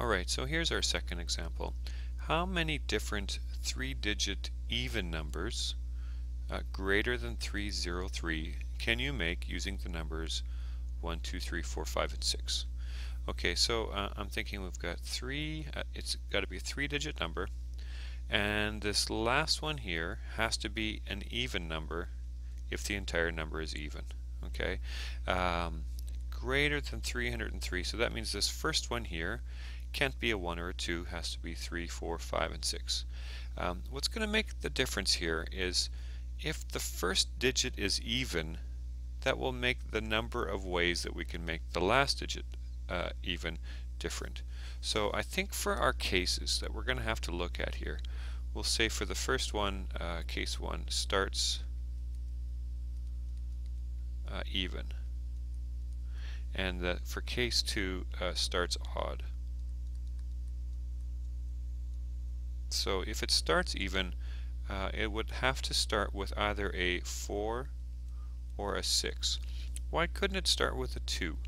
Alright, so here's our second example. How many different three-digit even numbers uh, greater than 303 can you make using the numbers 1, 2, 3, 4, 5, and 6? Okay, so uh, I'm thinking we've got three, uh, it's got to be a three-digit number, and this last one here has to be an even number if the entire number is even. Okay, um, greater than 303, so that means this first one here can't be a 1 or a 2, has to be 3, 4, 5, and 6. Um, what's going to make the difference here is if the first digit is even, that will make the number of ways that we can make the last digit uh, even different. So I think for our cases that we're going to have to look at here, we'll say for the first one, uh, case 1 starts uh, even and for case 2 uh, starts odd. So if it starts even, uh, it would have to start with either a 4 or a 6. Why couldn't it start with a 2?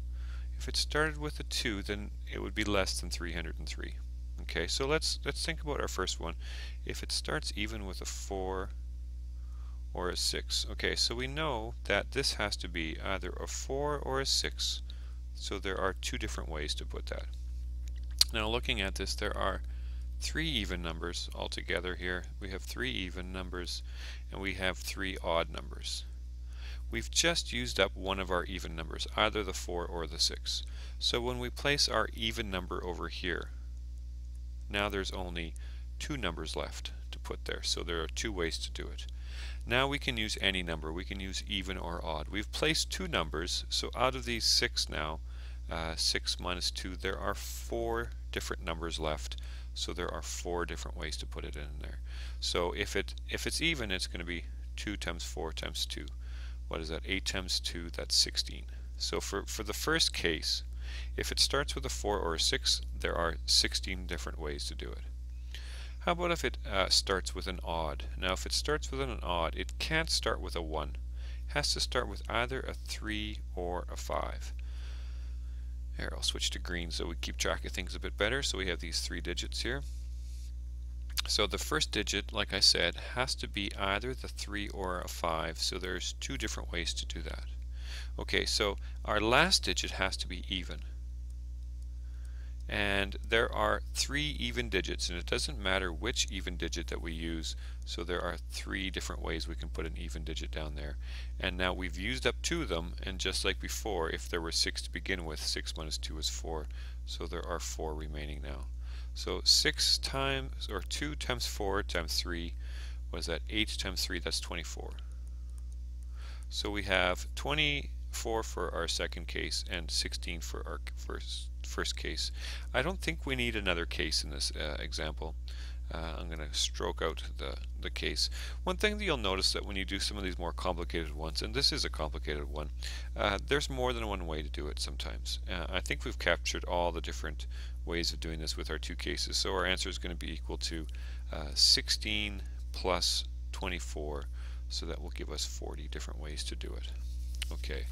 If it started with a 2, then it would be less than 303. Okay, so let's let's think about our first one. If it starts even with a 4 or a 6. Okay, so we know that this has to be either a 4 or a 6. So there are two different ways to put that. Now looking at this, there are three even numbers altogether here. We have three even numbers and we have three odd numbers. We've just used up one of our even numbers, either the 4 or the 6. So when we place our even number over here, now there's only two numbers left to put there. So there are two ways to do it. Now we can use any number. We can use even or odd. We've placed two numbers, so out of these six now, uh, 6 minus 2, there are four different numbers left so there are four different ways to put it in there. So if it if it's even, it's going to be 2 times 4 times 2. What is that? 8 times 2, that's 16. So for, for the first case, if it starts with a 4 or a 6, there are 16 different ways to do it. How about if it uh, starts with an odd? Now if it starts with an odd, it can't start with a 1. It has to start with either a 3 or a 5. I'll switch to green so we keep track of things a bit better. So we have these three digits here. So the first digit, like I said, has to be either the 3 or a 5, so there's two different ways to do that. Okay, so our last digit has to be even and there are three even digits and it doesn't matter which even digit that we use so there are three different ways we can put an even digit down there. And now we've used up two of them and just like before if there were six to begin with six minus two is four so there are four remaining now. So six times or two times four times three was that? Eight times three that's 24 so we have 24 for our second case and 16 for our first first case. I don't think we need another case in this uh, example. Uh, I'm going to stroke out the, the case. One thing that you'll notice that when you do some of these more complicated ones, and this is a complicated one, uh, there's more than one way to do it sometimes. Uh, I think we've captured all the different ways of doing this with our two cases. So our answer is going to be equal to uh, 16 plus 24, so that will give us 40 different ways to do it. Okay,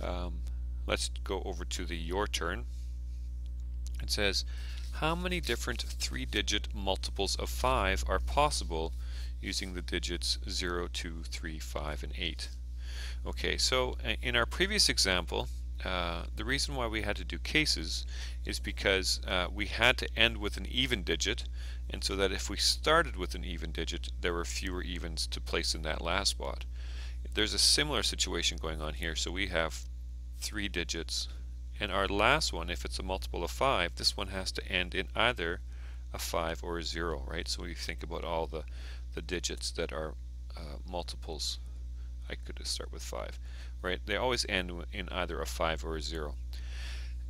um, let's go over to the your turn. It says, how many different three-digit multiples of 5 are possible using the digits 0, 2, 3, 5, and 8? Okay, so uh, in our previous example, uh, the reason why we had to do cases is because uh, we had to end with an even digit and so that if we started with an even digit there were fewer evens to place in that last spot. There's a similar situation going on here so we have three digits and our last one, if it's a multiple of 5, this one has to end in either a 5 or a 0, right? So we think about all the, the digits that are uh, multiples. I could start with 5, right? They always end in either a 5 or a 0.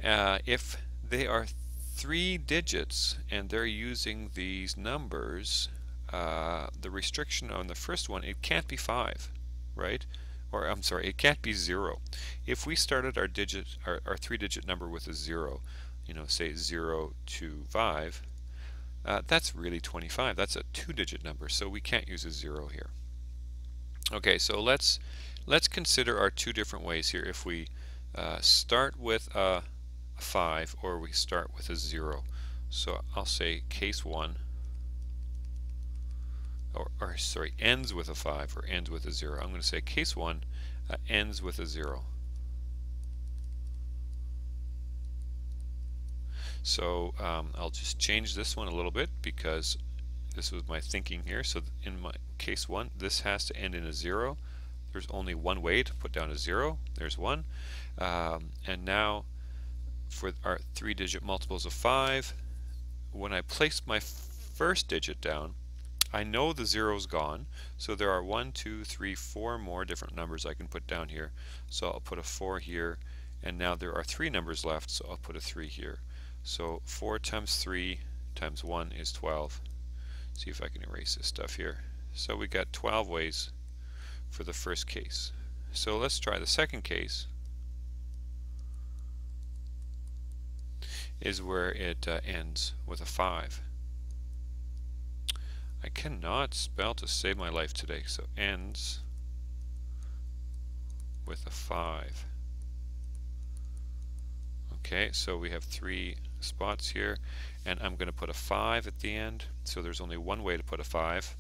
Uh, if they are three digits and they're using these numbers, uh, the restriction on the first one, it can't be 5, right? Or I'm sorry, it can't be zero. If we started our digit, our, our three-digit number with a zero, you know, say 0 to 5, uh, that's really 25. That's a two-digit number, so we can't use a zero here. Okay, so let's let's consider our two different ways here. If we uh, start with a, 5 or we start with a 0. So I'll say case 1 or, or, sorry ends with a 5 or ends with a 0. I'm going to say case 1 uh, ends with a 0. So um, I'll just change this one a little bit because this was my thinking here. So in my case 1 this has to end in a 0. There's only one way to put down a 0. There's one. Um, and now for our three digit multiples of 5 when I place my first digit down I know the zero's gone so there are one two three four more different numbers I can put down here. So I'll put a 4 here and now there are three numbers left so I'll put a 3 here. So 4 times 3 times 1 is 12 see if I can erase this stuff here. So we got 12 ways for the first case. So let's try the second case is where it uh, ends with a 5. I cannot spell to save my life today, so ends with a 5. Okay, so we have three spots here, and I'm going to put a 5 at the end, so there's only one way to put a 5.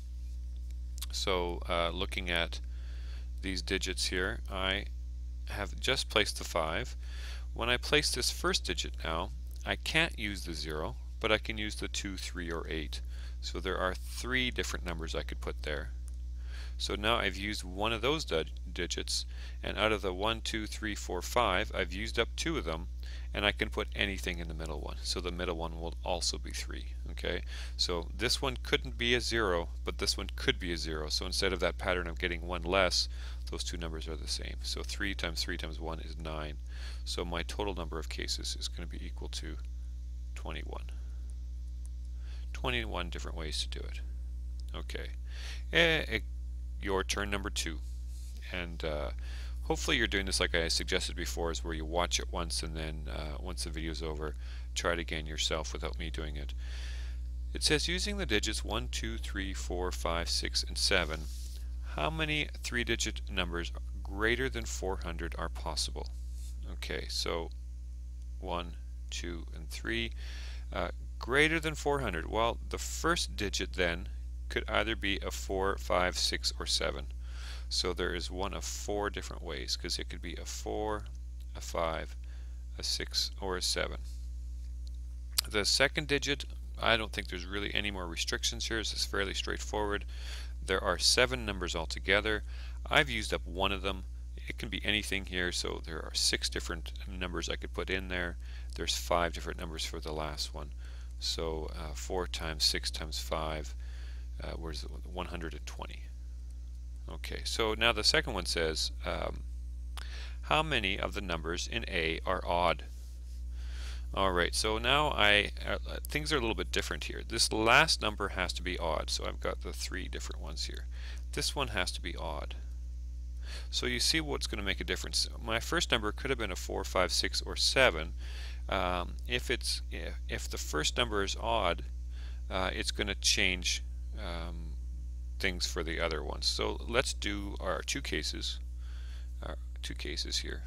So uh, looking at these digits here, I have just placed the 5. When I place this first digit now, I can't use the 0, but I can use the 2, 3, or 8. So there are three different numbers I could put there. So now I've used one of those digits, and out of the 1, 2, 3, 4, 5, I've used up two of them, and I can put anything in the middle one. So the middle one will also be 3. Okay, So this one couldn't be a 0, but this one could be a 0. So instead of that pattern of getting one less, those two numbers are the same. So 3 times 3 times 1 is 9. So my total number of cases is going to be equal to 21. 21 different ways to do it. Okay. Eh, eh, your turn number two. And uh, hopefully you're doing this like I suggested before, is where you watch it once and then uh, once the video is over, try it again yourself without me doing it. It says using the digits 1, 2, 3, 4, 5, 6, and 7, how many three-digit numbers greater than 400 are possible? Okay, so 1, 2, and 3. Uh, greater than 400. Well, the first digit then could either be a 4, 5, 6, or 7. So there is one of four different ways because it could be a 4, a 5, a 6, or a 7. The second digit, I don't think there's really any more restrictions here. This is fairly straightforward. There are seven numbers altogether. I've used up one of them. It can be anything here, so there are six different numbers I could put in there. There's five different numbers for the last one. So uh, 4 times 6 times 5, uh, where's 120. Okay, so now the second one says, um, how many of the numbers in A are odd? Alright, so now I uh, things are a little bit different here. This last number has to be odd, so I've got the three different ones here. This one has to be odd. So you see what's going to make a difference. My first number could have been a 4, 5, 6, or 7. Um, if it's if the first number is odd, uh, it's going to change um, things for the other ones. So let's do our two cases, our two cases here.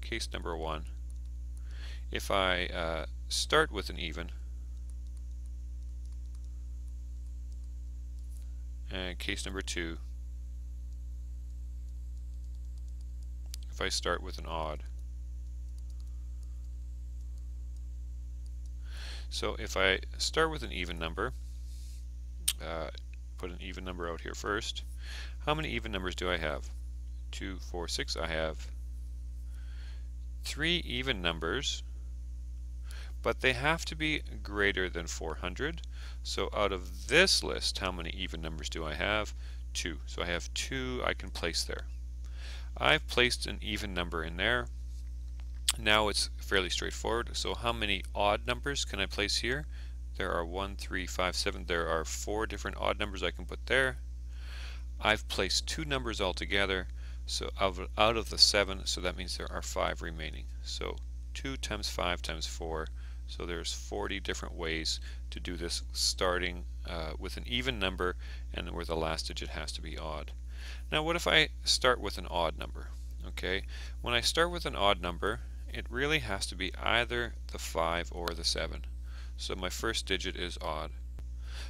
Case number one if I uh, start with an even and case number two if I start with an odd so if I start with an even number uh, put an even number out here first how many even numbers do I have 2 4 6 I have three even numbers but they have to be greater than 400. So out of this list, how many even numbers do I have? Two. So I have two I can place there. I've placed an even number in there. Now it's fairly straightforward. So how many odd numbers can I place here? There are one, three, five, seven. There are four different odd numbers I can put there. I've placed two numbers altogether. So out of the seven, so that means there are five remaining. So 2 times 5 times 4 so there's 40 different ways to do this starting uh, with an even number and where the last digit has to be odd. Now what if I start with an odd number? Okay, when I start with an odd number it really has to be either the 5 or the 7. so my first digit is odd.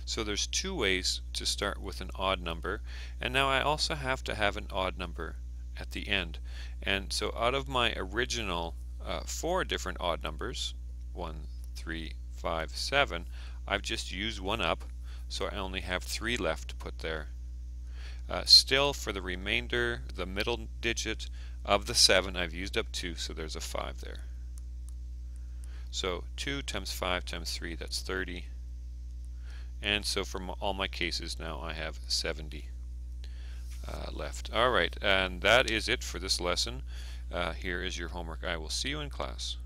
So there's two ways to start with an odd number and now I also have to have an odd number at the end and so out of my original uh, four different odd numbers 1, 3, 5, 7 I've just used one up so I only have three left to put there. Uh, still for the remainder the middle digit of the 7 I've used up 2 so there's a 5 there. So 2 times 5 times 3 that's 30 and so for all my cases now I have 70 uh, left. Alright, and that is it for this lesson. Uh, here is your homework. I will see you in class.